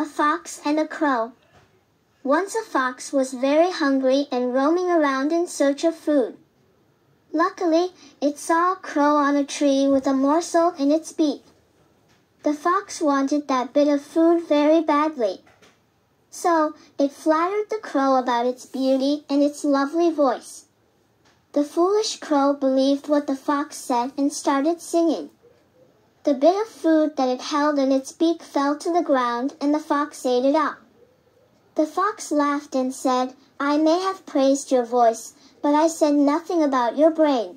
a fox and a crow. Once a fox was very hungry and roaming around in search of food. Luckily, it saw a crow on a tree with a morsel in its beak. The fox wanted that bit of food very badly. So, it flattered the crow about its beauty and its lovely voice. The foolish crow believed what the fox said and started singing. The bit of food that it held in its beak fell to the ground and the fox ate it up. The fox laughed and said, I may have praised your voice, but I said nothing about your brain.